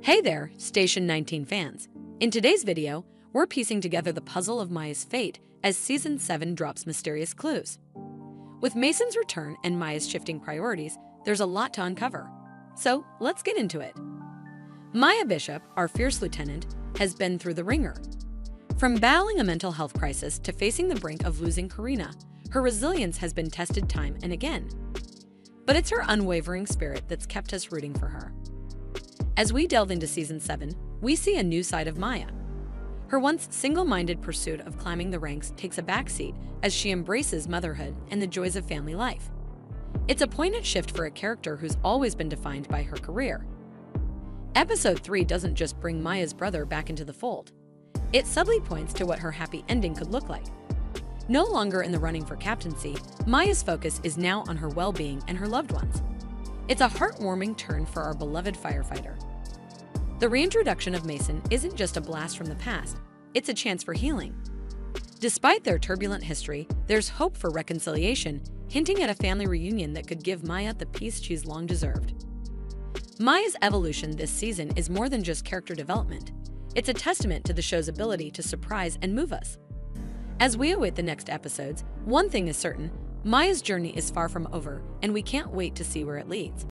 Hey there, Station 19 fans. In today's video, we're piecing together the puzzle of Maya's fate as Season 7 drops mysterious clues. With Mason's return and Maya's shifting priorities, there's a lot to uncover. So let's get into it. Maya Bishop, our fierce lieutenant, has been through the ringer. From battling a mental health crisis to facing the brink of losing Carina, her resilience has been tested time and again. But it's her unwavering spirit that's kept us rooting for her. As we delve into season 7, we see a new side of Maya. Her once single minded pursuit of climbing the ranks takes a backseat as she embraces motherhood and the joys of family life. It's a poignant shift for a character who's always been defined by her career. Episode 3 doesn't just bring Maya's brother back into the fold, it subtly points to what her happy ending could look like. No longer in the running for captaincy, Maya's focus is now on her well being and her loved ones. It's a heartwarming turn for our beloved firefighter. The reintroduction of Mason isn't just a blast from the past, it's a chance for healing. Despite their turbulent history, there's hope for reconciliation, hinting at a family reunion that could give Maya the peace she's long deserved. Maya's evolution this season is more than just character development. It's a testament to the show's ability to surprise and move us. As we await the next episodes, one thing is certain Maya's journey is far from over, and we can't wait to see where it leads.